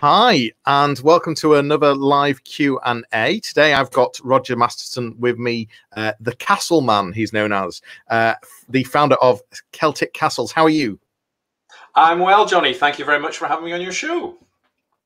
Hi, and welcome to another live Q and A. Today, I've got Roger Masterson with me, uh, the Castle Man. He's known as uh, the founder of Celtic Castles. How are you? I'm well, Johnny. Thank you very much for having me on your show.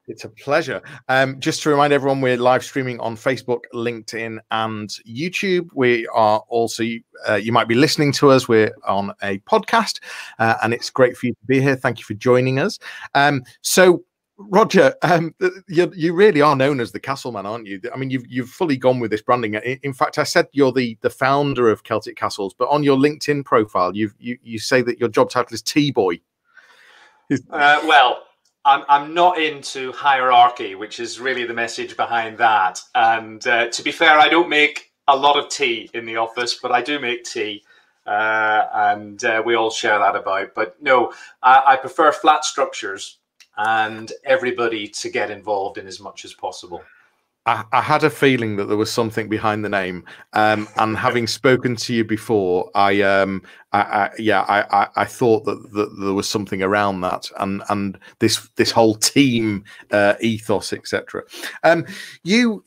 It's a pleasure. Um, just to remind everyone, we're live streaming on Facebook, LinkedIn, and YouTube. We are also, uh, you might be listening to us. We're on a podcast, uh, and it's great for you to be here. Thank you for joining us. Um, so, Roger, um, you, you really are known as the Castleman, aren't you? I mean, you've you've fully gone with this branding. In fact, I said you're the the founder of Celtic Castles, but on your LinkedIn profile, you you you say that your job title is tea boy. Uh, well, I'm I'm not into hierarchy, which is really the message behind that. And uh, to be fair, I don't make a lot of tea in the office, but I do make tea. Uh, and uh, we all share that about. But no, I, I prefer flat structures and everybody to get involved in as much as possible. I, I, had a feeling that there was something behind the name, um, and having spoken to you before, I, um, I, I yeah, I, I, thought that, that, there was something around that, and and this this whole team uh, ethos, etc. Um, you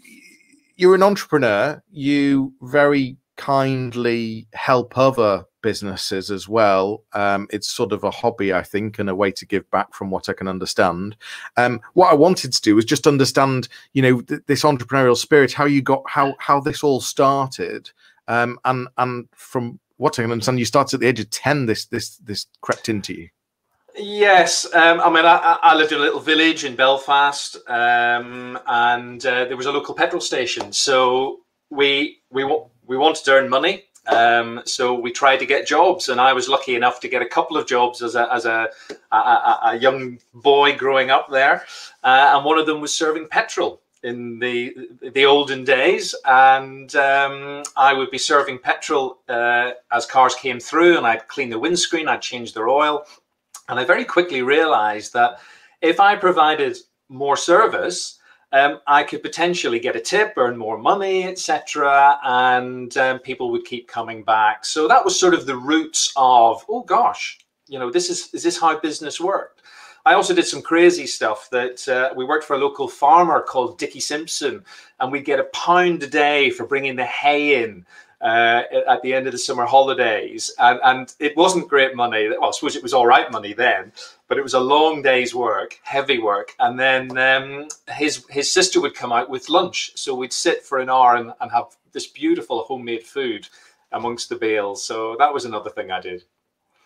you're an entrepreneur. You very kindly help other businesses as well. Um, it's sort of a hobby, I think, and a way to give back from what I can understand. Um, what I wanted to do was just understand, you know, th- this entrepreneurial spirit, how you got, how how this all started, um, and and from what I can understand, you started at the age of ten. This this this crept into you. Yes, um, I mean, I, I, lived in a little village in Belfast, um, and uh, there was a local petrol station. So we we we wanted to earn money, um, so we tried to get jobs, and I was lucky enough to get a couple of jobs as a as a, a, a young boy growing up there, uh, and one of them was serving petrol in the the olden days, and um, I would be serving petrol uh, as cars came through, and I'd clean the windscreen, I'd change their oil, and I very quickly realised that if I provided more service, um, I could potentially get a tip, earn more money, etc., and um, people would keep coming back. So that was sort of the roots of, oh gosh, you know, this is is this how business worked? I also did some crazy stuff that uh, we worked for a local farmer called Dickie Simpson, and we'd get a pound a day for bringing the hay in uh, at the end of the summer holidays, and, and it wasn't great money. Well, I suppose it was all right money then, but it was a long day's work, heavy work. And then um, his his sister would come out with lunch, so we'd sit for an hour and, and have this beautiful homemade food amongst the bales. So that was another thing I did.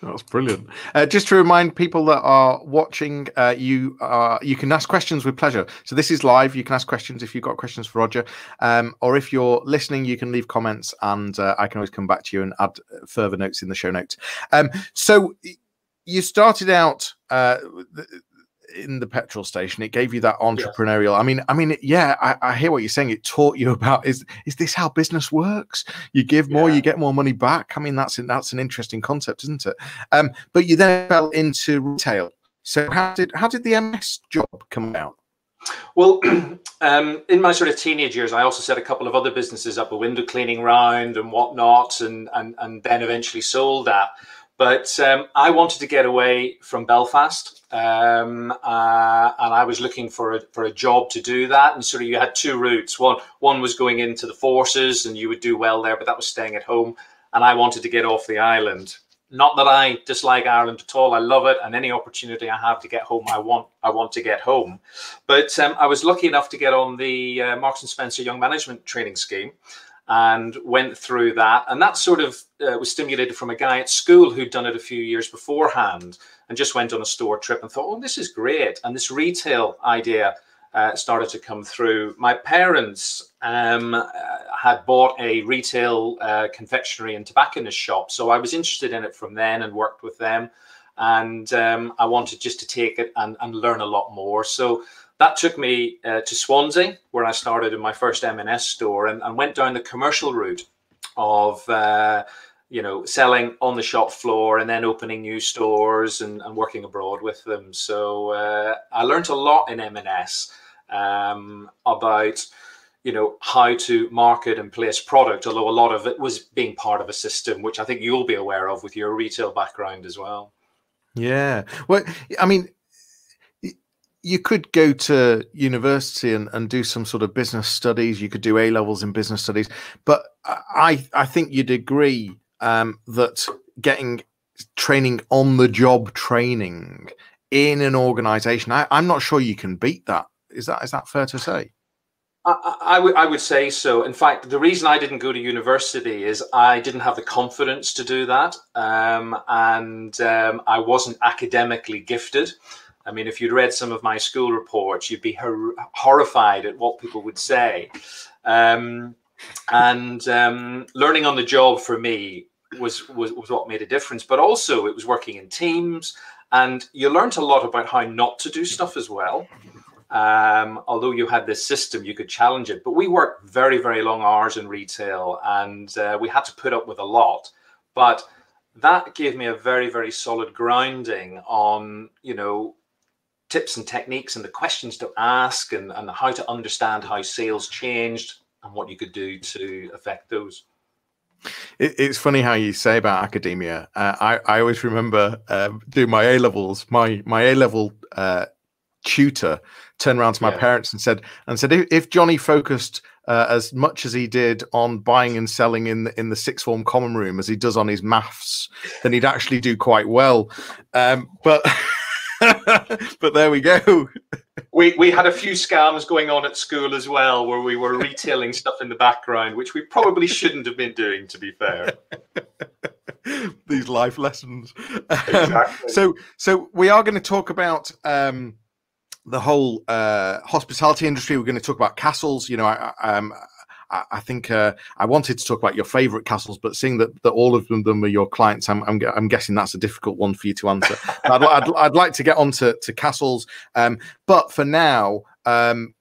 That's brilliant. Uh, just to remind people that are watching, uh, you uh, you can ask questions with pleasure. So this is live. You can ask questions if you've got questions for Roger, um, or if you're listening, you can leave comments, and uh, I can always come back to you and add further notes in the show notes. Um, so you started out uh, in the petrol station it gave you that entrepreneurial i mean i mean yeah I, I, hear what you're saying it taught you about is is this how business works? You give more yeah. you get more money back. I mean that's that's an interesting concept isn't it? Um but you then fell into retail. So how did how did the M&S job come out well, um, in my sort of teenage years, I also set a couple of other businesses up, a window cleaning round and whatnot, and and and then eventually sold that. But um, I wanted to get away from Belfast, um, uh, and I was looking for a for a job to do that. And sort of, you had two routes. One one was going into the forces, and you would do well there, but that was staying at home. And I wanted to get off the island. Not that I dislike Ireland at all. I love it, and any opportunity I have to get home, I want I want to get home. But um, I was lucky enough to get on the uh, Marks and Spencer Young Management Training Scheme and went through that. And that sort of uh, was stimulated from a guy at school who'd done it a few years beforehand and just went on a store trip and thought, oh, this is great. And this retail idea uh, started to come through. My parents um, uh, had bought a retail uh, confectionery and tobacconist shop. So I was interested in it from then and worked with them. And um, I wanted just to take it and, and learn a lot more. So that took me uh, to Swansea, where I started in my first M&S store, and, and went down the commercial route of uh, you know selling on the shop floor and then opening new stores and, and working abroad with them. So uh, I learned a lot in M&S um, about you know how to market and place product. Although a lot of it was being part of a system, which I think you'll be aware of with your retail background as well. Yeah. Well, I mean, you could go to university and, and do some sort of business studies. You could do A levels in business studies, but I I think you'd agree um, that getting training on the job training in an organization, I, I'm not sure you can beat that. Is that is that fair to say? I, I, would I would say so. In fact, the reason I didn't go to university is I didn't have the confidence to do that, um, and um, I wasn't academically gifted. I mean, if you'd read some of my school reports, you'd be hor- horrified at what people would say. Um, and um, learning on the job for me was, was was what made a difference. But also, it was working in teams, and you learned a lot about how not to do stuff as well. Um, although you had this system, you could challenge it. But we worked very, very long hours in retail and uh, we had to put up with a lot. But that gave me a very, very solid grounding on, you know, tips and techniques and the questions to ask and, and how to understand how sales changed and what you could do to affect those. it's funny how you say about academia. Uh, I, I always remember uh, doing my A levels. My my A level uh, tutor turned around to my yeah. parents and said and said if, if Johnny focused uh, as much as he did on buying and selling in the, in the sixth form common room as he does on his maths, then he'd actually do quite well. Um, but but there we go. We we had a few scams going on at school as well, where we were retailing stuff in the background, which we probably shouldn't have been doing. To be fair. These life lessons. Exactly. Um, so, so we are going to talk about um, the whole uh, hospitality industry. We're going to talk about castles. You know, I, um, I, think uh, I wanted to talk about your favorite castles, but seeing that, that all of them, them are your clients, I'm, I'm, I'm guessing that's a difficult one for you to answer. I'd, I'd, I'd, like to get on to, to castles, um, but for now, um,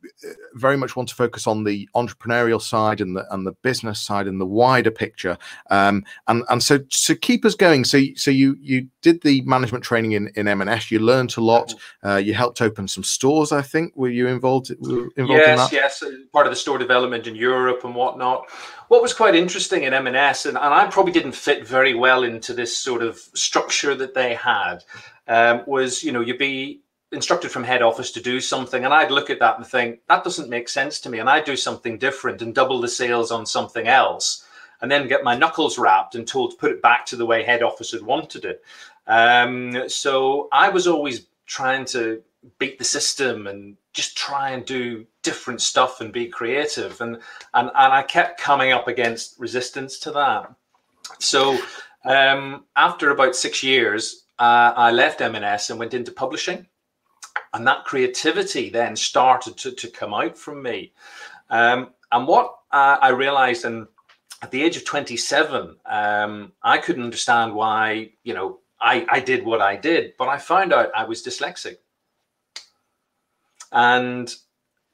very much want to focus on the entrepreneurial side and the and the business side and the wider picture. Um, and and so to keep us going, so so you you did the management training in in M&S. You learned a lot. Mm-hmm. Uh, you helped open some stores. I think were you involved? Were involved yes, yes, uh, part of the store development in Europe and whatnot. What was quite interesting in M&S, and, and I probably didn't fit very well into this sort of structure that they had, um, was you know you'd be instructed from head office to do something and i'd look at that and think that doesn't make sense to me and i'd do something different and double the sales on something else and then get my knuckles rapped and told to put it back to the way head office had wanted it. Um, so i was always trying to beat the system and just try and do different stuff and be creative and and, and i kept coming up against resistance to that. So um, after about six years uh, i left m&s and went into publishing and that creativity then started to, to come out from me. Um, and what uh, I realized, and at the age of 27, um, I couldn't understand why, you know, I, I did what I did, but I found out I was dyslexic. And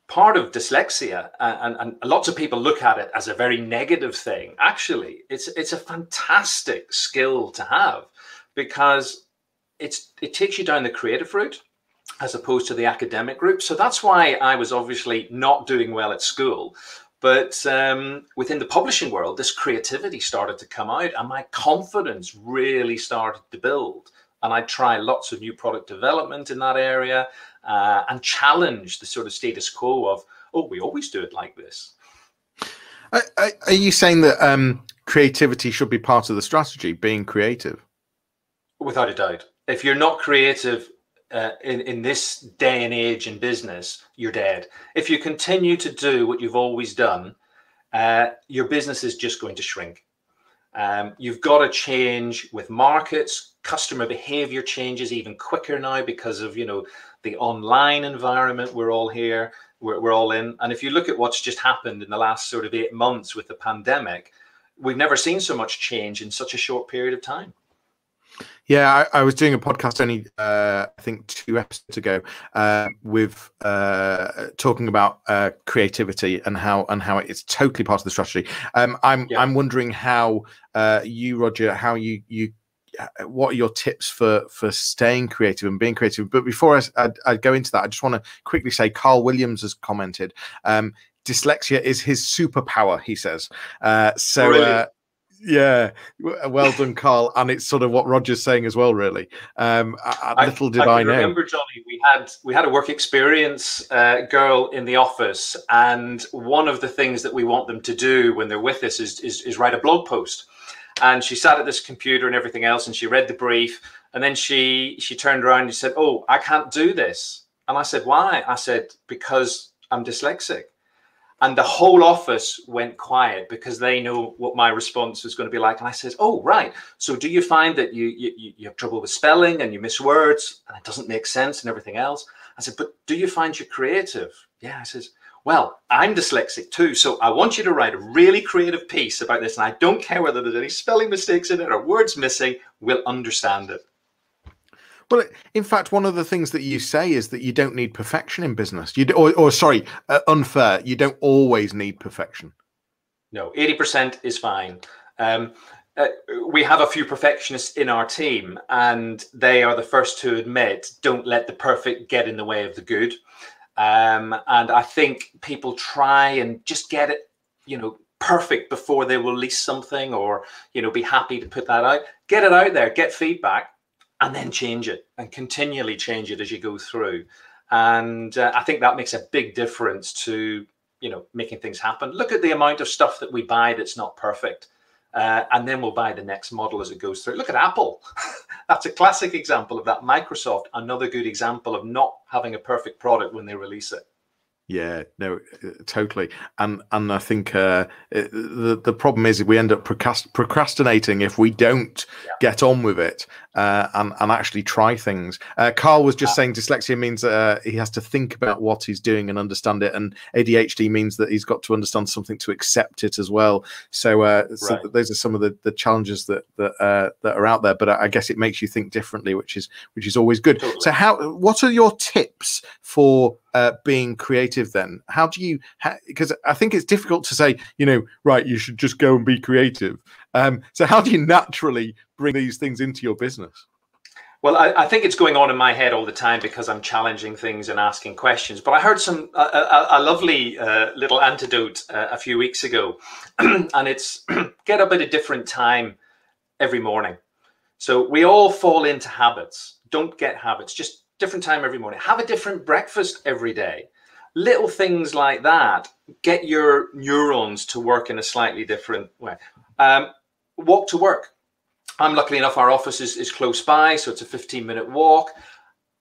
part of dyslexia, uh, and, and, lots of people look at it as a very negative thing. Actually, it's it's a fantastic skill to have because it's it takes you down the creative route as opposed to the academic group. So that's why I was obviously not doing well at school. But um, within the publishing world, this creativity started to come out, and my confidence really started to build. And I tried lots of new product development in that area uh, and challenge the sort of status quo of, oh, we always do it like this. Are, are you saying that um, creativity should be part of the strategy, being creative? Without a doubt. If you're not creative, uh, in, in this day and age in business, you're dead. If you continue to do what you've always done, uh, your business is just going to shrink. Um, you've got to change with markets. Customer behavior changes even quicker now because of you know the online environment. We're all here. We're, we're all in. And if you look at what's just happened in the last sort of eight months with the pandemic, we've never seen so much change in such a short period of time. Yeah, I, I, was doing a podcast only, uh, I think, two episodes ago, uh, with uh, talking about uh, creativity and how and how it's totally part of the strategy. Um, I'm yeah. I'm wondering how uh, you, Roger, how you you uh, what are your tips for for staying creative and being creative? But before I, I, I go into that, I just want to quickly say Carl Williams has commented. Um, dyslexia is his superpower, he says. so. Yeah, well done, Carl. And it's sort of what Roger's saying as well, really. Um, I, little did I, I, know. Remember, Johnny, we had we had a work experience uh, girl in the office, and one of the things that we want them to do when they're with us is, is, is write a blog post. And she sat at this computer and everything else, and she read the brief, and then she she turned around and said, "Oh, I can't do this." And I said, "Why?" I said, "Because I'm dyslexic." And the whole office went quiet because they know what my response was going to be like. And i said oh right. So do you find that you, you you have trouble with spelling and you miss words and it doesn't make sense and everything else? I said but do you find you're creative? Yeah i says well i'm dyslexic too so i want you to write a really creative piece about this and i don't care whether there's any spelling mistakes in it or words missing. We'll understand it well, in fact, one of the things that you say is that you don't need perfection in business. You do, or, or sorry, uh, unfair. You don't always need perfection. No, eighty percent is fine. Um, uh, we have a few perfectionists in our team, and they are the first to admit, "Don't let the perfect get in the way of the good." Um, and I think people try and just get it, you know, perfect before they will release something, or you know, be happy to put that out. Get it out there, get feedback, and then change it and continually change it as you go through. And uh, I think that makes a big difference to you know making things happen. Look at the amount of stuff that we buy that's not perfect. Uh, and then we'll buy the next model as it goes through. Look at Apple. That's a classic example of that. Microsoft, another good example of not having a perfect product when they release it. Yeah, no, uh, totally. And and I think uh, the the problem is we end up procrastinating if we don't yeah. get on with it uh, and and actually try things. Uh, Carl was just yeah. saying dyslexia means uh, he has to think about what he's doing and understand it, and ADHD means that he's got to understand something to accept it as well. So, uh, so those are some of the, the challenges that that that are out there. But I guess it makes you think differently, which is which is always good. Totally. So, how what are your tips for uh, being creative then how do you because i think it's difficult to say you know right you should just go and be creative um, so how do you naturally bring these things into your business well, I, I, think it's going on in my head all the time because I'm challenging things and asking questions. But I heard some a, a, a lovely uh, little antidote uh, a few weeks ago, and it's get up at a different time every morning. So we all fall into habits. Don't get habits. Just different time every morning. Have a different breakfast every day. Little things like that get your neurons to work in a slightly different way. Um, walk to work. I'm lucky enough, our office is, is close by, so it's a 15 minute walk.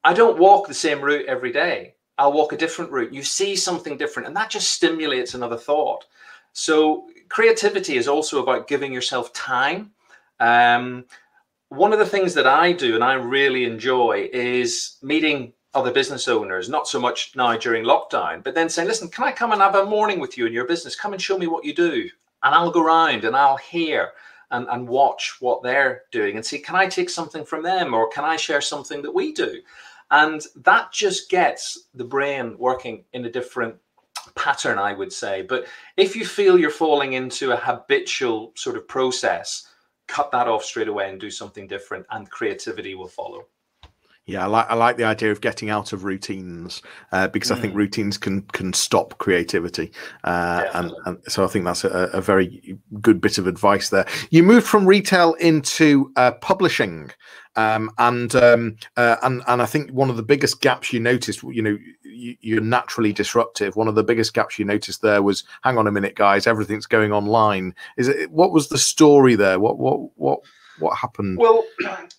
I don't walk the same route every day. I'll walk a different route. You see something different, and that just stimulates another thought. So, creativity is also about giving yourself time. Um, one of the things that I do and I really enjoy is meeting other business owners, not so much now during lockdown, but then saying, listen, can I come and have a morning with you in your business? Come and show me what you do. And I'll go around and I'll hear and, and watch what they're doing and see, can I take something from them or can I share something that we do? And that just gets the brain working in a different pattern, I would say. But if you feel you're falling into a habitual sort of process, cut that off straight away and do something different, and creativity will follow. Yeah, I like I like the idea of getting out of routines uh, because mm. I think mm. routines can can stop creativity, uh, and, and so I think that's a, a, very good bit of advice there. You moved from retail into uh, publishing, um, and um, uh, and and I think one of the biggest gaps you noticed, you know, you, are naturally disruptive. One of the biggest gaps you noticed there was, hang on a minute, guys, everything's going online. Is it what was the story there? What what what what happened? Well,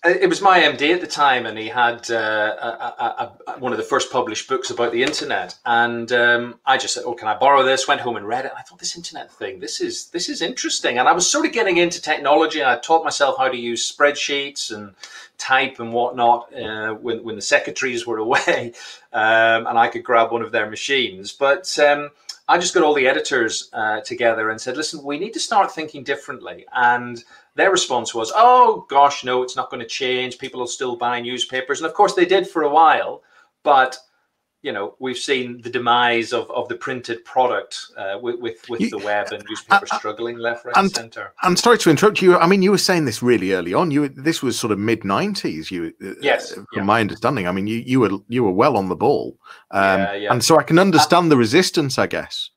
it was my MD at the time, and he had uh, a, a, a, one of the first published books about the internet. And um, I just said, "Oh, can I borrow this?" Went home and read it. I thought this internet thing, this is this is interesting. And I was sort of getting into technology. And I taught myself how to use spreadsheets and type and whatnot uh, when when the secretaries were away, um, and I could grab one of their machines. But um, I just got all the editors uh, together and said, "Listen, we need to start thinking differently." And their response was, oh, gosh, no, it's not going to change. People will still buy newspapers. And of course, they did for a while. But you know we've seen the demise of, of the printed product uh, with with, with you, the web and newspapers uh, struggling left right and center i'm sorry to interrupt you i mean you were saying this really early on you this was sort of mid 90s you uh, yes from yeah. my understanding i mean you you were you were well on the ball um, yeah, yeah. and so i can understand the resistance i guess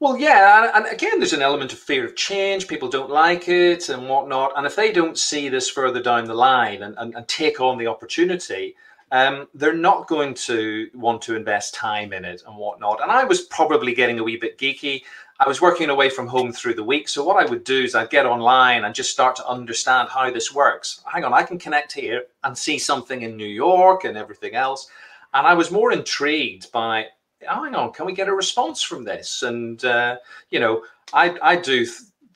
Well, yeah, and again, there's an element of fear of change. People don't like it and whatnot. And if they don't see this further down the line and, and, and take on the opportunity, um, they're not going to want to invest time in it and whatnot. And I was probably getting a wee bit geeky. I was working away from home through the week. So what I would do is I'd get online and just start to understand how this works. Hang on, I can connect here and see something in New York and everything else. And I was more intrigued by oh, hang on, can we get a response from this? And uh, you know, I I do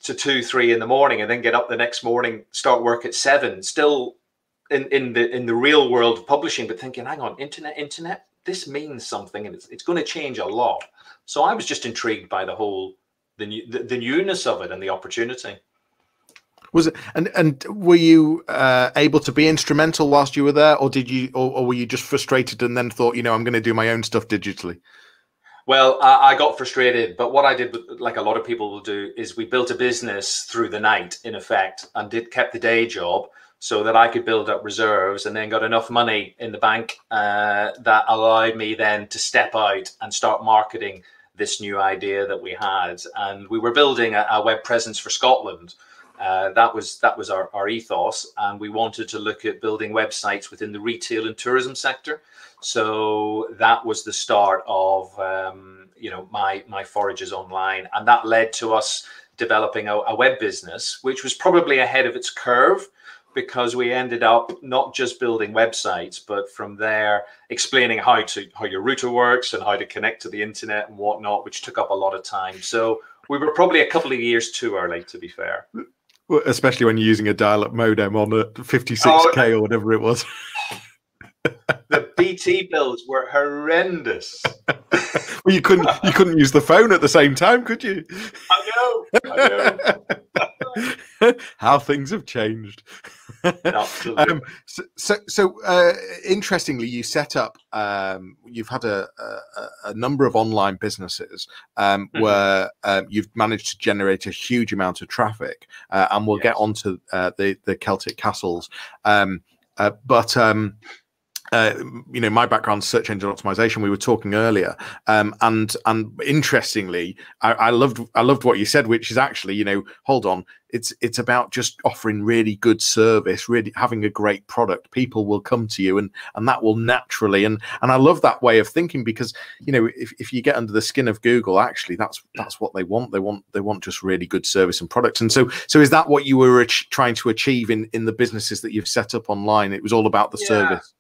to two, three in the morning, and then get up the next morning, start work at seven, still in in the in the real world of publishing, but thinking, hang on, internet, internet, this means something, and it's it's going to change a lot. So I was just intrigued by the whole the new the, the newness of it and the opportunity. Was it and and were you uh, able to be instrumental whilst you were there, or did you, or, or were you just frustrated and then thought, you know, I'm going to do my own stuff digitally? Well, I, I, got frustrated, but what I did, like a lot of people will do, is we built a business through the night, in effect, and did kept the day job so that I could build up reserves, and then got enough money in the bank uh, that allowed me then to step out and start marketing this new idea that we had, and we were building a, a web presence for Scotland. Uh, that was that was our, our ethos, and we wanted to look at building websites within the retail and tourism sector. So that was the start of um, you know my my forages online, and that led to us developing a, a web business, which was probably ahead of its curve because we ended up not just building websites, but from there explaining how to how your router works and how to connect to the internet and whatnot, which took up a lot of time. So we were probably a couple of years too early, to be fair especially when you're using a dial-up modem on a 56k oh, or whatever it was. the BT bills were horrendous. well, you couldn't you couldn't use the phone at the same time, could you? I know. I know. How things have changed. um, so, so, so uh, interestingly, you set up. Um, you've had a, a, a, number of online businesses um, mm-hmm. where um, you've managed to generate a huge amount of traffic, uh, and we'll yes. get onto uh, the the Celtic castles. Um, uh, but um, uh, you know my background search engine optimization we were talking earlier. Um, and and interestingly I, I, loved i loved what you said which is actually you know hold on it's it's about just offering really good service really having a great product. People will come to you and and that will naturally and and i love that way of thinking because you know if, if you get under the skin of google actually that's that's what they want. They want they want just really good service and products. And so so is that what you were trying to achieve in in the businesses that you've set up online? It was all about the yeah. service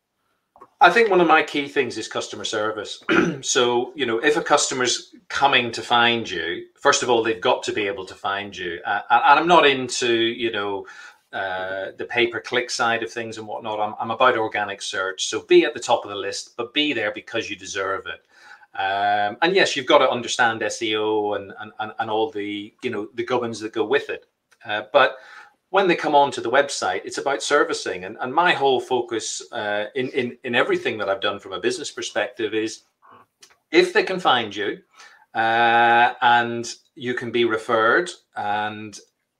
I think one of my key things is customer service. so, you know, if a customer's coming to find you, first of all, they've got to be able to find you. Uh, and I'm not into, you know, uh, the pay per click side of things and whatnot. I'm, I'm about organic search. So be at the top of the list, but be there because you deserve it. Um, and yes, you've got to understand SEO and, and, and all the, you know, the gubbins that go with it. Uh, but when they come onto the website, it's about servicing. And, and my whole focus uh, in, in, in everything that I've done from a business perspective is if they can find you uh, and you can be referred and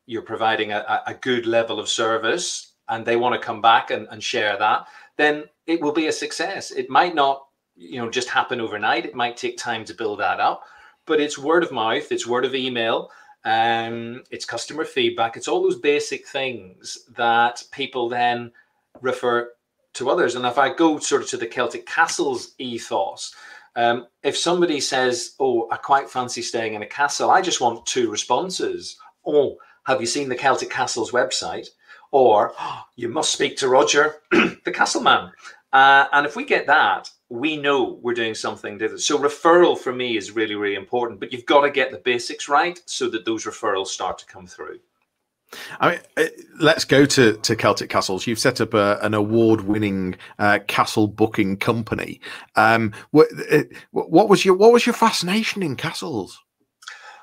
you're providing a, a good level of service and they want to come back and, and share that, then it will be a success. It might not, you know, just happen overnight. It might take time to build that up, but it's word of mouth, it's word of email um, it's customer feedback, it's all those basic things that people then refer to others. And if I go sort of to the Celtic Castles ethos, um, if somebody says, "Oh, I quite fancy staying in a castle," I just want two responses. Oh, have you seen the Celtic Castles website? Or oh, you must speak to Roger, the castle man. Uh, and if we get that, we know we're doing something different. So referral for me is really, really important. But you've got to get the basics right so that those referrals start to come through. I mean, uh, let's go to, to Celtic Castles. You've set up a, an award-winning uh, castle booking company. Um, what, uh, what, was your what was your fascination in castles?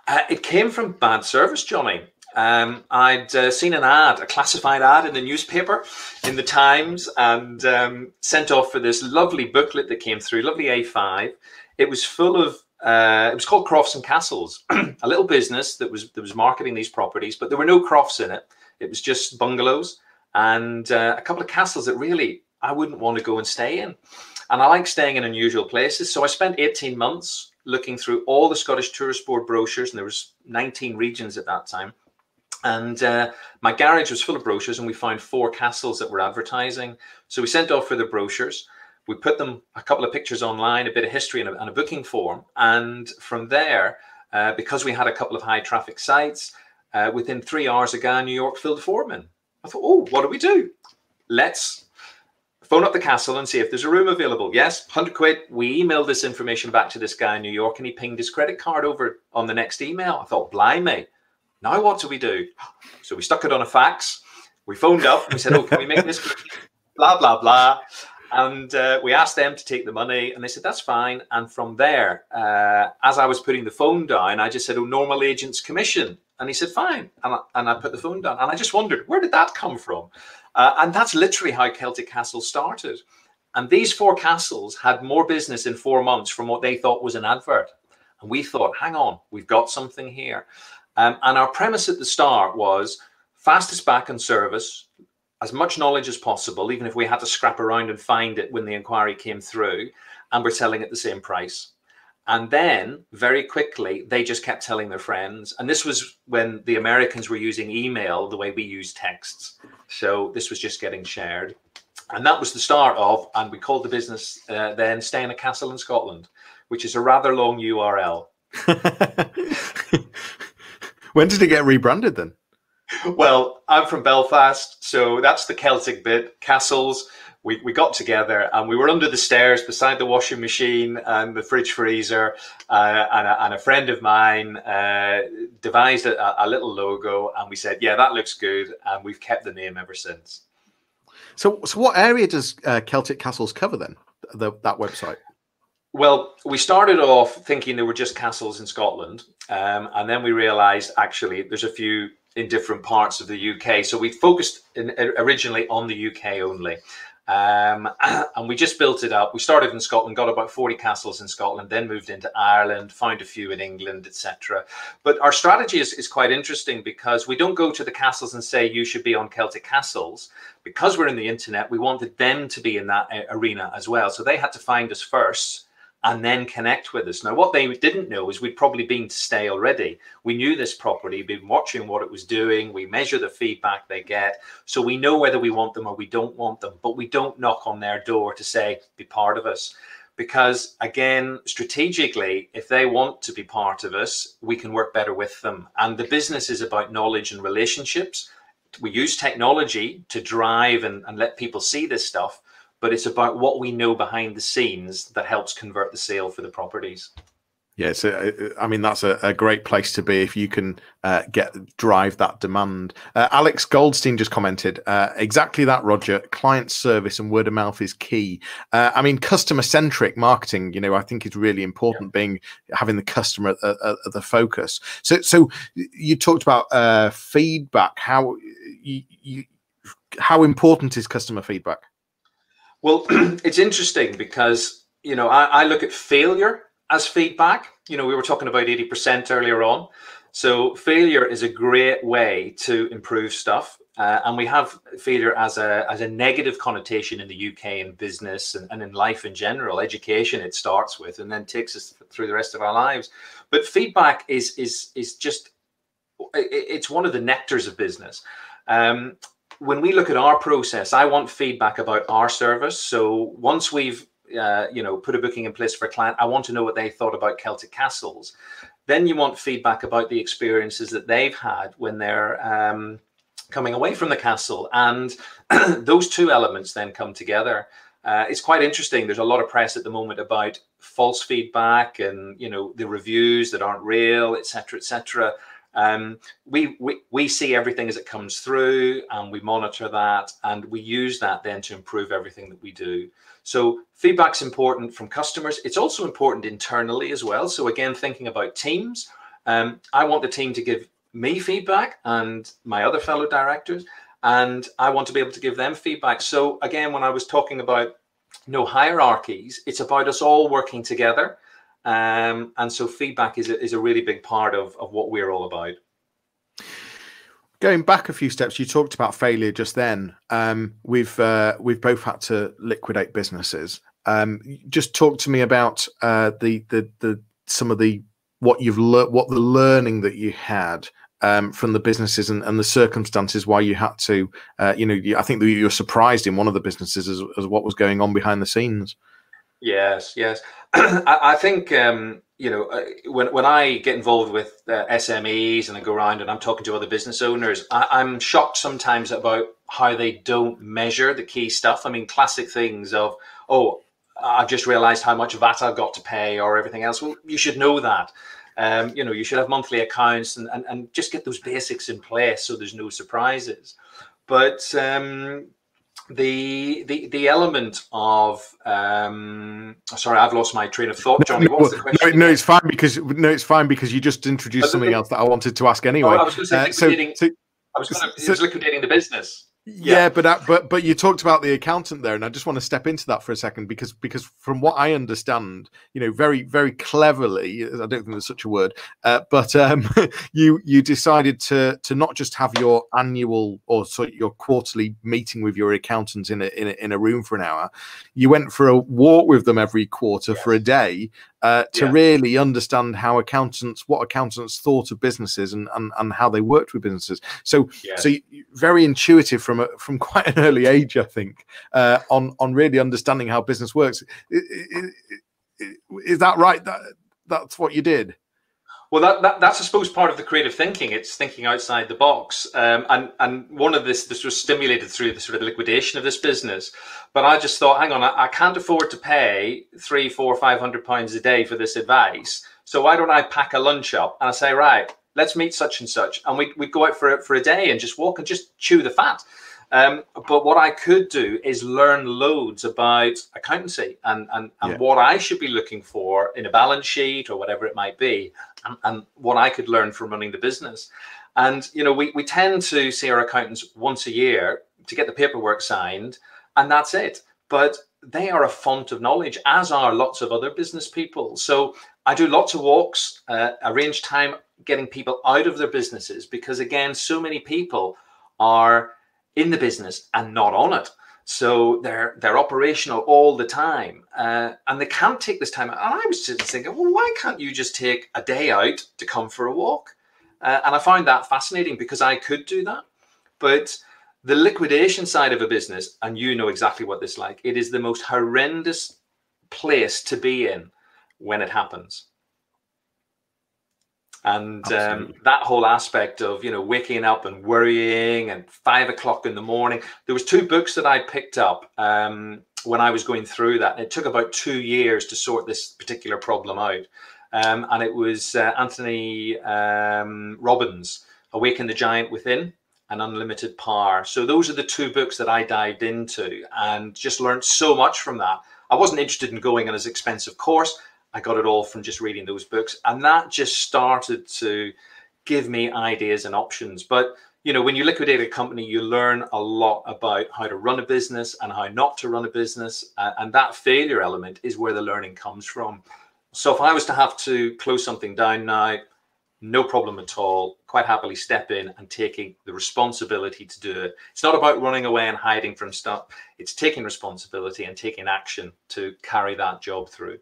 Uh, it came from bad service, Johnny. Um, I'd uh, seen an ad, a classified ad in the newspaper, in the Times, and um, sent off for this lovely booklet that came through, lovely A5. It was full of. Uh, it was called Crofts and Castles, a little business that was that was marketing these properties, but there were no crofts in it. It was just bungalows and uh, a couple of castles that really I wouldn't want to go and stay in. And I like staying in unusual places, so I spent 18 months looking through all the Scottish Tourist Board brochures, and there was 19 regions at that time. And uh, my garage was full of brochures, and we found four castles that were advertising. So we sent off for the brochures. We put them a couple of pictures online, a bit of history, and a, and a booking form. And from there, uh, because we had a couple of high traffic sites, uh, within three hours, a guy in New York filled in. I thought, oh, what do we do? Let's phone up the castle and see if there's a room available. Yes, 100 quid. We emailed this information back to this guy in New York and he pinged his credit card over on the next email. I thought, blimey, now what do we do? So we stuck it on a fax. We phoned up we said, oh, can we make this? blah, blah, blah. And uh, we asked them to take the money, and they said that's fine. And from there, uh, as I was putting the phone down, I just said, "Oh, normal agent's commission," and he said, "Fine." And I, and I put the phone down, and I just wondered where did that come from. Uh, and that's literally how Celtic Castle started. And these four castles had more business in four months from what they thought was an advert. And we thought, hang on, we've got something here. Um, and our premise at the start was fastest back and service, as much knowledge as possible, even if we had to scrap around and find it when the inquiry came through, and we're selling at the same price. And then very quickly, they just kept telling their friends. And this was when the Americans were using email the way we use texts. So this was just getting shared. And that was the start of, and we called the business uh, then Stay in a Castle in Scotland, which is a rather long URL. when did it get rebranded then? Well, I'm from Belfast, so that's the Celtic bit. Castles. We, we got together and we were under the stairs beside the washing machine and the fridge freezer. Uh, and, a, and, a, friend of mine uh, devised a, a, little logo, and we said, "Yeah, that looks good," and we've kept the name ever since. So, so what area does uh, Celtic Castles cover then? The, that website. Well, we started off thinking there were just castles in Scotland, um, and then we realised actually there's a few in different parts of the UK. So we focused in, originally on the UK only. Um, and we just built it up. We started in Scotland, got about 40 castles in Scotland, then moved into Ireland, found a few in England, etc. But our strategy is, is quite interesting because we don't go to the castles and say you should be on Celtic castles. Because we're in the internet, we wanted them to be in that uh, arena as well. So they had to find us first and then connect with us. Now, what they didn't know is we'd probably been to stay already. We knew this property, been watching what it was doing. We measure the feedback they get. So we know whether we want them or we don't want them, but we don't knock on their door to say, be part of us. Because again, strategically, if they want to be part of us, we can work better with them. And the business is about knowledge and relationships. We use technology to drive and, and let people see this stuff but it's about what we know behind the scenes that helps convert the sale for the properties. Yeah, so I mean that's a, a, great place to be if you can uh, get drive that demand. Uh, Alex Goldstein just commented uh, exactly that, Roger. Client service and word of mouth is key. Uh, I mean, customer centric marketing. You know, I think is really important. Yeah. Being having the customer at, at, at, the focus. So, so you talked about uh, feedback. How you, you how important is customer feedback? Well, it's interesting because, you know, I, I, look at failure as feedback. You know, we were talking about 80% earlier on. So failure is a great way to improve stuff. Uh, and we have failure as a, as a negative connotation in the UK in business and, and in life in general. Education, it starts with and then takes us through the rest of our lives. But feedback is, is, is just, it's one of the nectars of business. Um, when we look at our process, I want feedback about our service. So once we've uh, you know put a booking in place for a client, I want to know what they thought about Celtic Castles. Then you want feedback about the experiences that they've had when they're um, coming away from the castle, and those two elements then come together. Uh, it's quite interesting. There's a lot of press at the moment about false feedback and you know the reviews that aren't real, etc., etc. Um, we, we, we see everything as it comes through and we monitor that and we use that then to improve everything that we do. So feedback's important from customers. It's also important internally as well. So again, thinking about teams, um, I want the team to give me feedback and my other fellow directors, and I want to be able to give them feedback. So again, when I was talking about no hierarchies, it's about us all working together um, and so feedback is a, is a really big part of, of what we're all about. Going back a few steps, you talked about failure just then. Um, we've uh, we've both had to liquidate businesses. Um, just talk to me about uh, the the the some of the what you've learned, what the learning that you had um, from the businesses and, and, the circumstances why you had to, uh, you know, I think you were surprised in one of the businesses as, as what was going on behind the scenes. Yes, yes. I, I, think um, you know uh, when when I get involved with uh, SMEs and I go around and I'm talking to other business owners, I, I'm shocked sometimes about how they don't measure the key stuff. I mean, classic things of oh, I've just realised how much VAT I've got to pay or everything else. Well, you should know that. Um, you know, you should have monthly accounts and, and, and just get those basics in place so there's no surprises. But um, the the the element of um, sorry, I've lost my train of thought, Johnny. No, no, no, it's fine because no, it's fine because you just introduced something else that I wanted to ask anyway. Oh, I was going to say uh. So, so, I was so, liquidating the business. Yeah, yeah, but uh, but but you talked about the accountant there, and I just want to step into that for a second because because from what I understand, you know, very very cleverly, I don't think there's such a word, uh, but um, you you decided to to not just have your annual or so your quarterly meeting with your accountant in a, in a in a room for an hour, you went for a walk with them every quarter yes. for a day, uh, to yeah. really understand how accountants, what accountants thought of businesses and, and, and how they worked with businesses. So, yeah. so very intuitive from a, from quite an early age, I think, uh, on on really understanding how business works. Is, is that right? That that's what you did. Well, that, that, that's I suppose part of the creative thinking. It's thinking outside the box, um, and and one of this this was stimulated through the sort of liquidation of this business. But I just thought, hang on, I, I can't afford to pay three, four, five hundred pounds a day for this advice. So why don't I pack a lunch up and I say, right, let's meet such and such, and we we go out for for a day and just walk and just chew the fat. Um, but what I could do is learn loads about accountancy and, and, and yeah. what I should be looking for in a balance sheet or whatever it might be, and, and, what I could learn from running the business. And, you know, we, we tend to see our accountants once a year to get the paperwork signed, and that's it. But they are a font of knowledge, as are lots of other business people. So I do lots of walks, uh, arrange time getting people out of their businesses because, again, so many people are in the business and not on it. So they're they're operational all the time, uh, and they can't take this time. And I was just thinking, well, why can't you just take a day out to come for a walk? Uh, and I find that fascinating because I could do that, but the liquidation side of a business, and you know exactly what this like. It is the most horrendous place to be in when it happens and um, that whole aspect of you know waking up and worrying and five o'clock in the morning there was two books that i picked up um, when i was going through that. And it took about two years to sort this particular problem out. Um, and it was uh, anthony um, robbins awaken the giant within and unlimited power. So those are the two books that i dived into and just learned so much from that. I wasn't interested in going on as expensive course I got it all from just reading those books. And that just started to give me ideas and options. But you know, when you liquidate a company, you learn a lot about how to run a business and how not to run a business. and that failure element is where the learning comes from. So if I was to have to close something down now, no problem at all. Quite happily step in and taking the responsibility to do it. It's not about running away and hiding from stuff. It's taking responsibility and taking action to carry that job through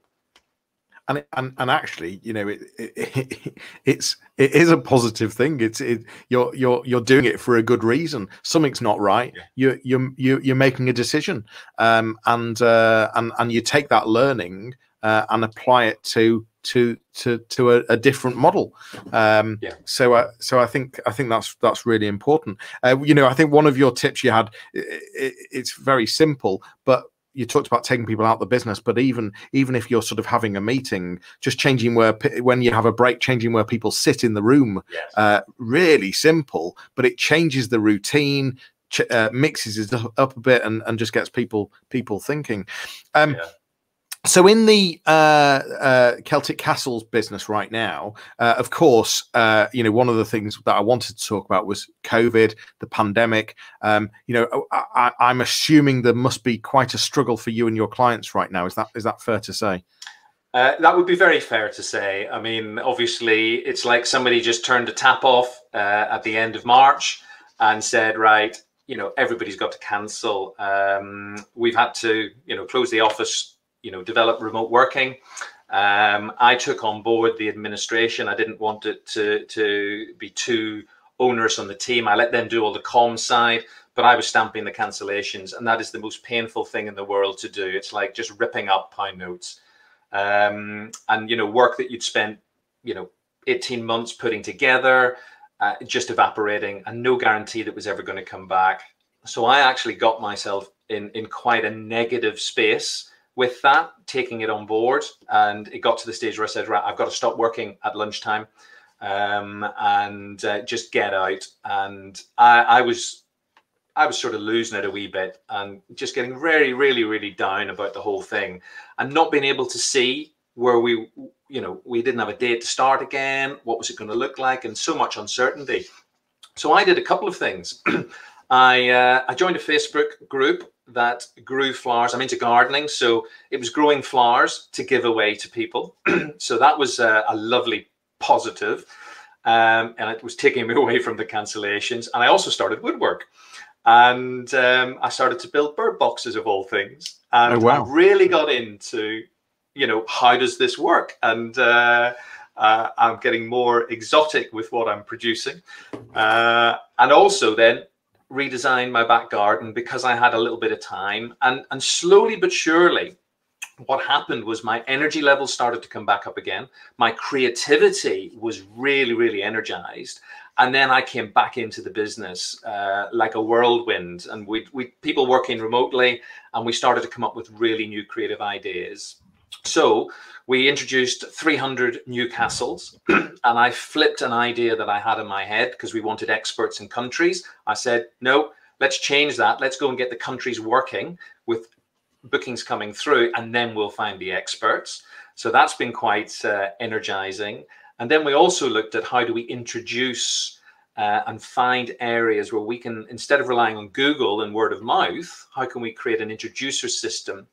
and and and actually, you know, it, it, it's it is a positive thing. It's it you're you're you're doing it for a good reason. Something's not right. Yeah. You you you you're making a decision, um, and uh, and and you take that learning uh, and apply it to to to to a, a different model. Um, yeah. So uh, so I think I think that's that's really important. Uh, you know, I think one of your tips you had it, it's very simple, but you talked about taking people out of the business, but even even if you're sort of having a meeting, just changing where when you have a break, changing where people sit in the room, yes. uh, really simple, but it changes the routine, uh, mixes it up a bit, and, and just gets people people thinking. Um, yeah so in the uh, uh, Celtic Castles business right now, uh, of course, uh, you know one of the things that I wanted to talk about was COVID, the pandemic. Um, you know, I, am assuming there must be quite a struggle for you and your clients right now. Is that is that fair to say? Uh, that would be very fair to say. I mean, obviously, it's like somebody just turned a tap off uh, at the end of March and said, "Right, you know, everybody's got to cancel." Um, we've had to, you know, close the office you know develop remote working Um, I took on board the administration. I didn't want it to, to be too onerous on the team. I let them do all the com side, but I was stamping the cancellations, and that is the most painful thing in the world to do. It's like just ripping up pound notes, um, and you know, work that you'd spent, you know, eighteen months putting together, uh, just evaporating, and no guarantee that was ever going to come back. So I actually got myself in in quite a negative space with that, taking it on board, and it got to the stage where I said, right, I've got to stop working at lunchtime um, and uh, just get out. And I, I was I was sort of losing it a wee bit and just getting really, really, really down about the whole thing and not being able to see where we, you know, we didn't have a date to start again. What was it going to look like? And so much uncertainty. So I did a couple of things. I uh, I joined a Facebook group that grew flowers. I'm into gardening, so it was growing flowers to give away to people. so that was a, a lovely positive, um, and it was taking me away from the cancellations. And I also started woodwork, and um, I started to build bird boxes of all things. And oh, wow. I really got into, you know, how does this work? And uh, uh, I'm getting more exotic with what I'm producing, uh, and also then redesign my back garden because I had a little bit of time, and and slowly but surely what happened was my energy levels started to come back up again. My creativity was really, really energized. And then I came back into the business uh, like a whirlwind. And we, we people working remotely, and we started to come up with really new creative ideas. So we introduced 300 new castles, and I flipped an idea that I had in my head because we wanted experts in countries. I said, no, let's change that. Let's go and get the countries working with bookings coming through, and then we'll find the experts. So that's been quite uh, energizing. And then we also looked at how do we introduce uh, and find areas where we can, instead of relying on Google and word of mouth, how can we create an introducer system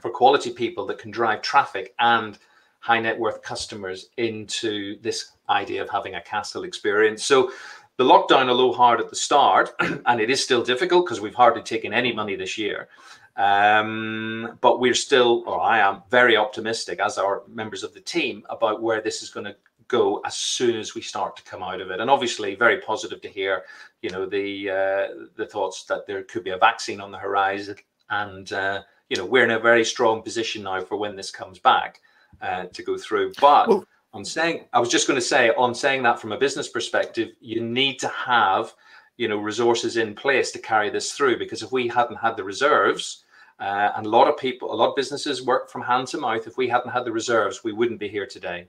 for quality people that can drive traffic and high net worth customers into this idea of having a castle experience. So the lockdown, although hard at the start, and it is still difficult because we've hardly taken any money this year, um, but we're still, or I am very optimistic, as are members of the team, about where this is going to go as soon as we start to come out of it. And obviously, very positive to hear, you know, the uh, the thoughts that there could be a vaccine on the horizon, and uh, you know, we're in a very strong position now for when this comes back uh, to go through. But well, on saying, I was just going to say, on saying that from a business perspective, you need to have, you know, resources in place to carry this through. Because if we hadn't had the reserves, uh, and a lot of people, a lot of businesses work from hand to mouth. If we hadn't had the reserves, we wouldn't be here today.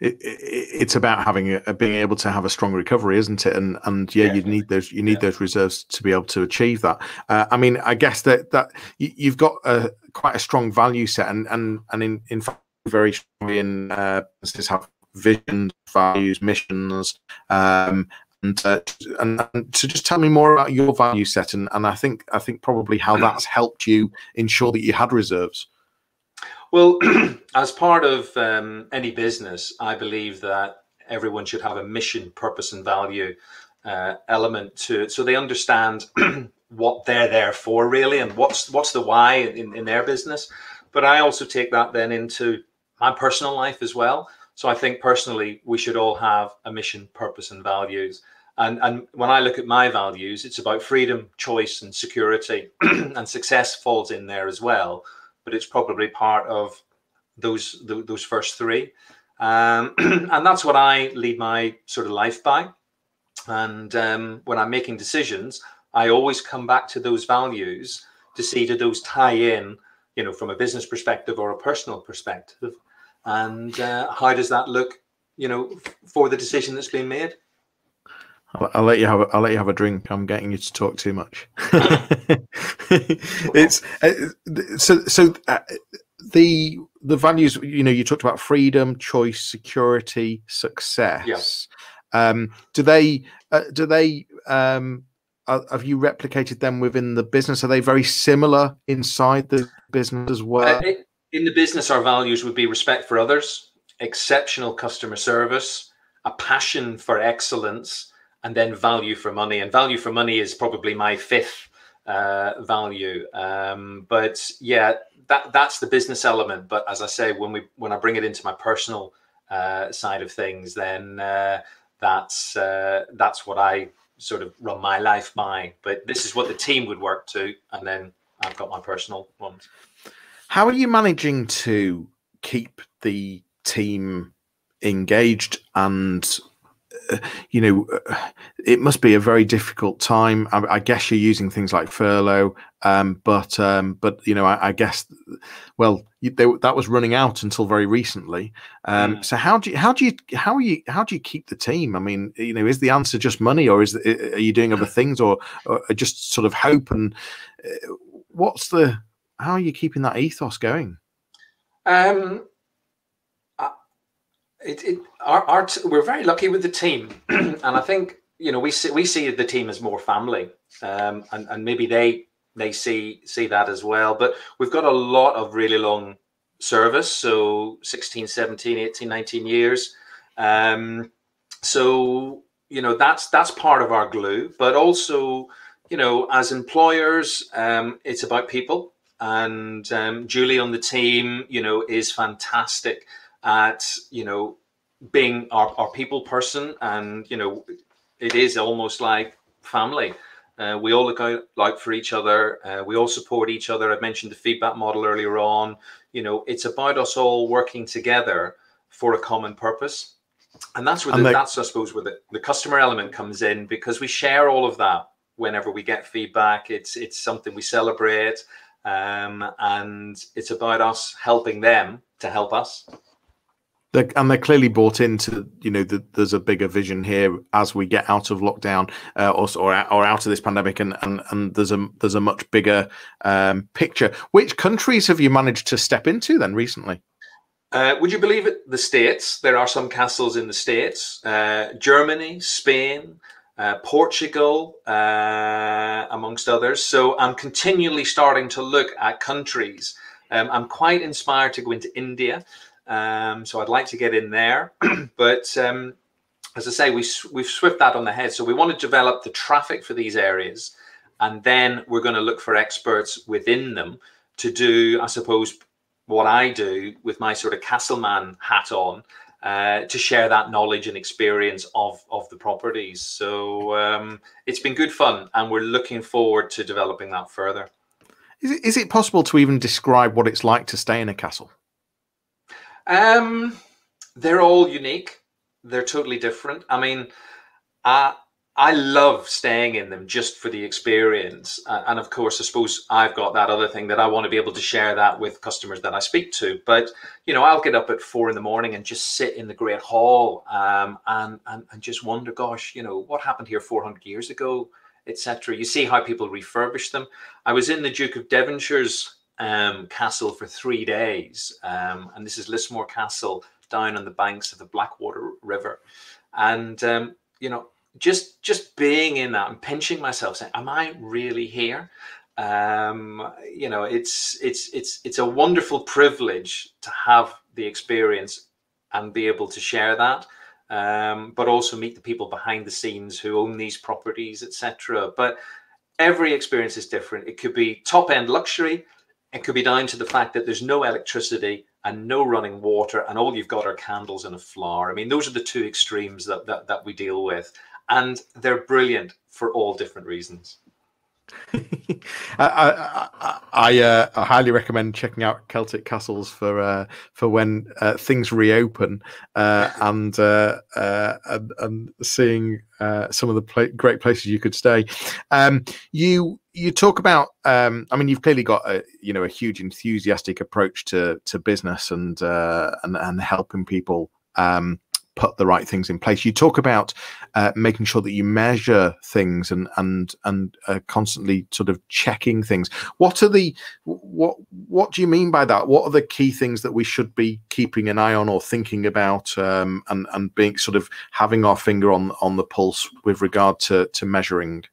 It, it, it's about having a, being able to have a strong recovery, isn't it? And and yeah, yeah. you need those you need yeah. those reserves to be able to achieve that. Uh, I mean, I guess that that you, have got a quite a strong value set, and and and in in fact, very strong in uh, businesses have visions, values, missions, um, and, uh, and, and to just tell me more about your value set and, and I think I think probably how that's helped you ensure that you had reserves. Well, as part of um, any business, I believe that everyone should have a mission, purpose, and value uh, element to it, so they understand what they're there for, really, and what's what's the why in, in their business. But I also take that then into my personal life as well. So I think personally, we should all have a mission, purpose, and values. And, and when I look at my values, it's about freedom, choice, and security, and success falls in there as well. But it's probably part of those those first three, um, and that's what I lead my sort of life by. And um, when I'm making decisions, I always come back to those values to see do those tie in, you know, from a business perspective or a personal perspective. And uh, how does that look you know for the decision that's been made I'll, I'll, let you have a, I'll let you have a drink. I'm getting you to talk too much. it's uh, so so uh, the the values you know you talked about freedom, choice, security, success. Yes. Um, do they uh, do they um, have you replicated them within the business? Are they very similar inside the business as well? Uh, in the business, our values would be respect for others, exceptional customer service, a passion for excellence, and then value for money. And value for money is probably my fifth uh, value. Um, but yeah, that that's the business element. But as I say, when we when I bring it into my personal uh, side of things, then uh, that's uh, that's what I sort of run my life by. But this is what the team would work to, and then I've got my personal ones. How are you managing to keep the team engaged and you know, it must be a very difficult time. I, I guess you're using things like furlough, um, but um, but you know, I, I guess, well, you, they, that was running out until very recently. Um, yeah. So how do you how do you how are you how do you keep the team? I mean, you know, is the answer just money, or is are you doing other things, or, or just sort of hope? And uh, what's the how are you keeping that ethos going? Um, it, it our, our we're very lucky with the team, and I think you know we see we see the team as more family, um, and and maybe they they see see that as well. But we've got a lot of really long service, so 16, 17, 18, 19 years. Um, so you know that's that's part of our glue, but also you know as employers, um, it's about people. And um, Julie on the team, you know, is fantastic at you know being our, our people person. And you know it is almost like family. Uh, we all look out, out for each other. Uh, we all support each other. I mentioned the feedback model earlier on. You know it's about us all working together for a common purpose. And that's where the, they, that's i suppose where the, the customer element comes in because we share all of that whenever we get feedback. It's it's something we celebrate. Um, and it's about us helping them to help us they're, and they're clearly bought into you know the, there's a bigger vision here as we get out of lockdown uh, or, or or out of this pandemic and and, and there's a there's a much bigger um, picture which countries have you managed to step into then recently uh, would you believe it the states there are some castles in the states uh, germany spain uh, Portugal, uh, amongst others. So I'm continually starting to look at countries. Um, I'm quite inspired to go into India. Um, so I'd like to get in there. but um, as I say, we, we've swift that on the head. So we want to develop the traffic for these areas. And then we're going to look for experts within them to do, I suppose, what I do with my sort of Castleman hat on uh, to share that knowledge and experience of, of the properties. So um, it's been good fun. And we're looking forward to developing that further. Is it, is it possible to even describe what it's like to stay in a castle? Um, they're all unique. They're totally different. I mean, I I love staying in them just for the experience. And of course, I suppose I've got that other thing that I want to be able to share that with customers that I speak to. But you know, I'll get up at four in the morning and just sit in the Great Hall um, and, and and just wonder, gosh, you know, what happened here 400 years ago, etc. You see how people refurbish them. I was in the Duke of Devonshire's um, castle for three days. Um, and this is Lismore Castle down on the banks of the Blackwater River. And, um, you know, just just being in that and pinching myself saying, am I really here? Um, you know, it's it's it's it's a wonderful privilege to have the experience and be able to share that. Um, but also meet the people behind the scenes who own these properties, etc. But every experience is different. It could be top end luxury, it could be down to the fact that there's no electricity and no running water, and all you've got are candles and a flower. I mean, those are the two extremes that, that, that we deal with. And they're brilliant for all different reasons. I I, I, uh, I, highly recommend checking out Celtic Castles for uh, for when uh, things reopen uh, and, uh, uh, and, and seeing some of the great places you could stay. Um, you you talk about um, I mean you've clearly got a you know a huge enthusiastic approach to to business and and and helping people. Um, put the right things in place. You talk about uh, making sure that you measure things and and and uh, constantly sort of checking things. What are the what what do you mean by that? What are the key things that we should be keeping an eye on or thinking about um, and and being sort of having our finger on on the pulse with regard to to measuring?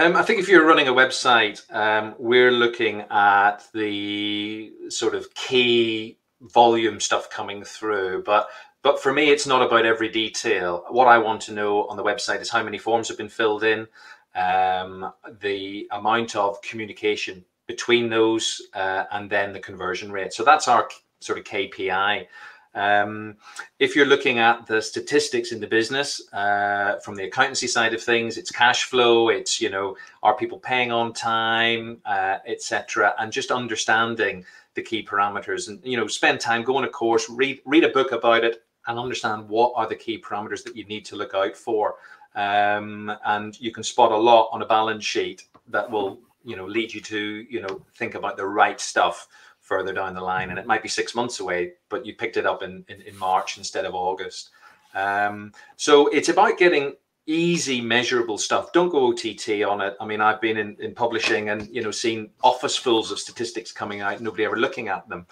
Um, I think if you're running a website, um, we're looking at the sort of key volume stuff coming through, but but for me, it's not about every detail. What I want to know on the website is how many forms have been filled in, um, the amount of communication between those, uh, and then the conversion rate. So that's our sort of KPI. Um, if you're looking at the statistics in the business uh, from the accountancy side of things, it's cash flow, it's you know, are people paying on time, uh, etc., and just understanding the key parameters, and you know, spend time, go on a course, read read a book about it, and understand what are the key parameters that you need to look out for. Um, and you can spot a lot on a balance sheet that will you know lead you to you know think about the right stuff further down the line and it might be six months away but you picked it up in, in, in march instead of august. Um, so it's about getting easy measurable stuff. Don't go ott on it. I mean i've been in, in publishing and you know seen office fulls of statistics coming out nobody ever looking at them.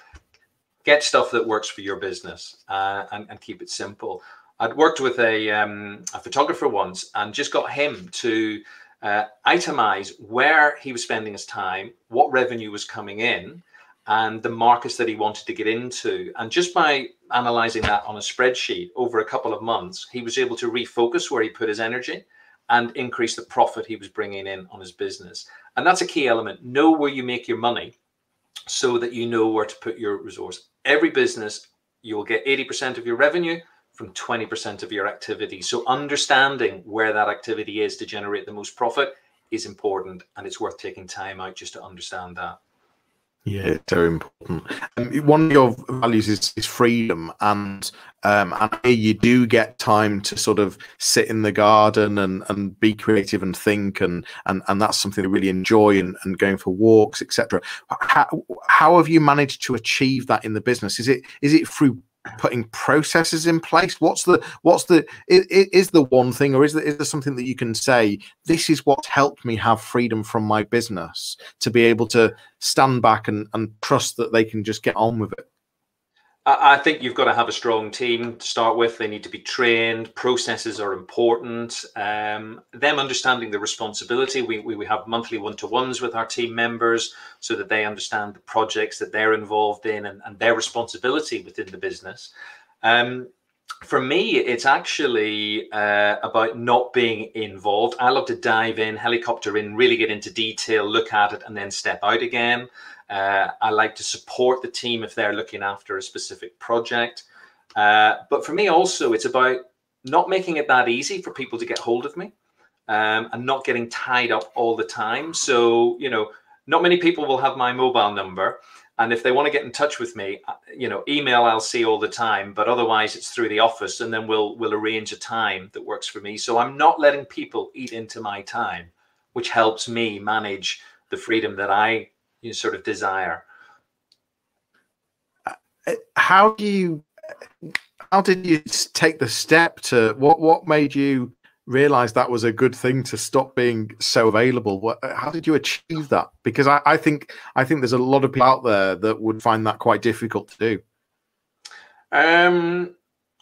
Get stuff that works for your business uh, and, and keep it simple. I'd worked with a, um, a photographer once and just got him to uh, itemize where he was spending his time what revenue was coming in and the markets that he wanted to get into. And just by analyzing that on a spreadsheet over a couple of months, he was able to refocus where he put his energy and increase the profit he was bringing in on his business. And that's a key element. Know where you make your money so that you know where to put your resource. Every business, you'll get 80% of your revenue from 20% of your activity. So understanding where that activity is to generate the most profit is important and it's worth taking time out just to understand that. Yeah, it's very important. Um, one of your values is, is freedom, and um, and you do get time to sort of sit in the garden and, and be creative and think, and and, and that's something I really enjoy, and, and going for walks, etc. How, how have you managed to achieve that in the business? Is it is it through putting processes in place? What's the what's the is, is the one thing or is there, is there something that you can say this is what helped me have freedom from my business to be able to stand back and, and trust that they can just get on with it I think you've got to have a strong team to start with. They need to be trained. Processes are important. Um, them understanding the responsibility. We, we, we have monthly one to ones with our team members so that they understand the projects that they're involved in and, and their responsibility within the business. Um, for me, it's actually uh, about not being involved. I love to dive in, helicopter in, really get into detail, look at it, and then step out again. Uh, I like to support the team if they're looking after a specific project. Uh, but for me, also, it's about not making it that easy for people to get hold of me um, and not getting tied up all the time. So, you know, not many people will have my mobile number. And if they want to get in touch with me, uh, you know, email I'll see all the time, but otherwise it's through the office and then we'll we'll arrange a time that works for me. So I'm not letting people eat into my time, which helps me manage the freedom that I you sort of desire. Uh, how do you? How did you take the step to what? What made you realize that was a good thing to stop being so available? What? Uh, how did you achieve that? Because I, I think I think there's a lot of people out there that would find that quite difficult to do. Um,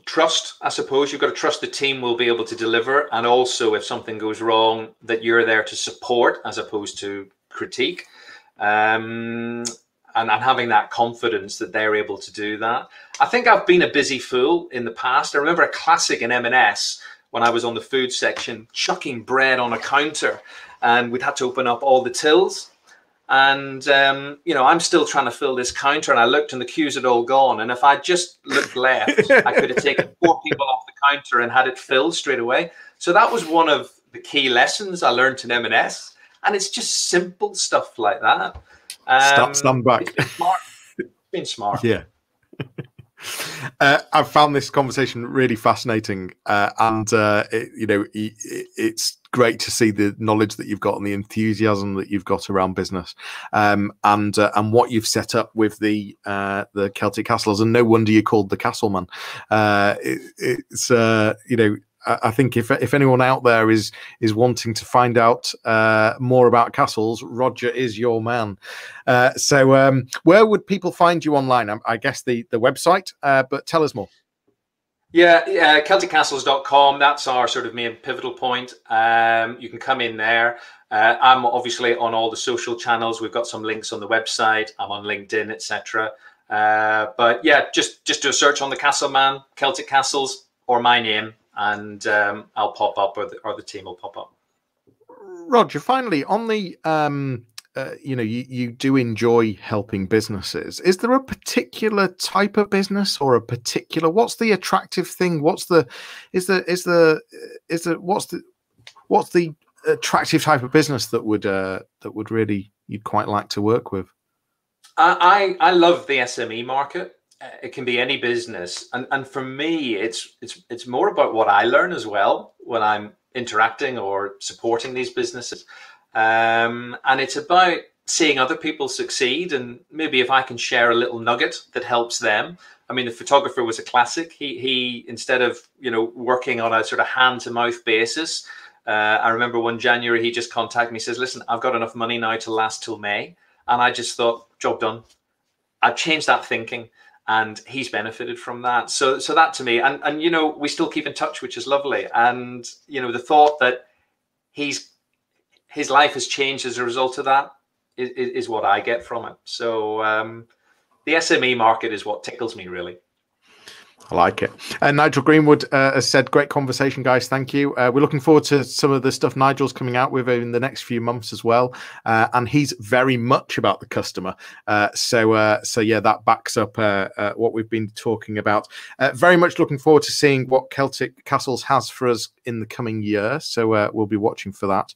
trust i suppose you've got to trust the team will be able to deliver and also if something goes wrong that you're there to support as opposed to critique um, and, and having that confidence that they're able to do that. I think I've been a busy fool in the past. I remember a classic in M&S when I was on the food section, chucking bread on a counter, and we'd had to open up all the tills. And um, you know, I'm still trying to fill this counter, and I looked, and the queues had all gone. And if I just looked left, I could have taken four people off the counter and had it filled straight away. So that was one of the key lessons I learned in M&S and it's just simple stuff like that. Um, Stop, stand back. It's smart. been smart. Yeah. Uh, I've found this conversation really fascinating, uh, and uh, it, you know, it, it's great to see the knowledge that you've got and the enthusiasm that you've got around business, um, and uh, and what you've set up with the uh, the Celtic castles. And no wonder you're called the Castleman. Uh, it, it's you know I think if if anyone out there is is wanting to find out uh, more about castles, Roger is your man. Uh, so, um, where would people find you online? I, I guess the the website, uh, but tell us more. Yeah, yeah, CelticCastles.com. That's our sort of main pivotal point. Um, you can come in there. Uh, I'm obviously on all the social channels. We've got some links on the website. I'm on LinkedIn, etc. Uh, but yeah, just just do a search on the Castle Man, Celtic Castles, or my name, and um, I'll pop up, or the, or the team will pop up. Roger, finally on the um, uh, you know you, you do enjoy helping businesses. Is there a particular type of business or a particular what's the attractive thing? What's the is the is the is the what's the what's the attractive type of business that would uh, that would really you'd quite like to work with? I i love the sme market it can be any business and and for me it's it's it's more about what i learn as well when i'm interacting or supporting these businesses um, and it's about seeing other people succeed and maybe if I can share a little nugget that helps them. I mean, the photographer was a classic. He he instead of you know working on a sort of hand to mouth basis, uh, I remember one January he just contacted me. Says, "Listen, I've got enough money now to last till May," and I just thought, "Job done." I've changed that thinking, and he's benefited from that. So so that to me, and and you know we still keep in touch, which is lovely. And you know the thought that he's his life has changed as a result of that is, is what I get from it. So um, the SME market is what tickles me really. I like it. And uh, Nigel Greenwood uh, has said, "Great conversation, guys. Thank you. Uh, we're looking forward to some of the stuff Nigel's coming out with in the next few months as well. Uh, and he's very much about the customer. Uh, so, uh, so yeah, that backs up what we've been talking about. very much looking forward to seeing what Celtic Castles has for us in the coming year. So we'll be watching for that.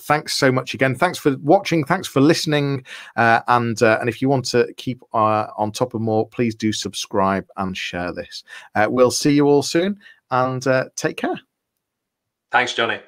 thanks so much again. Thanks for watching. Thanks for listening. and and if you want to keep on top of more, please do subscribe and share this. Uh, we'll see you all soon and uh, take care. Thanks, Johnny.